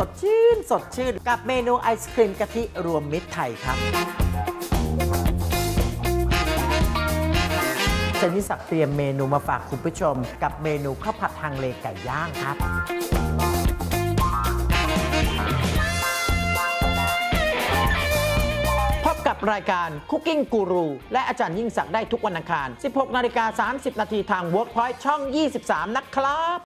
สดชื่น สดชื่น กับเมนูไอศครีมกะทิรวมมิตรไทยครับเจนนิสักเตรียมเมนูมาฝากคุณผู้ชม กับเมนูข้าวผัดทางเลไก่ย่างครับพบกับรายการ Cooking Guru และอาจารย์ยิ่งศักดิ์ได้ทุกวันอังคาร 16 นาฬิกา 30 นาทีทาง Workpoint ช่อง 23 นะครับ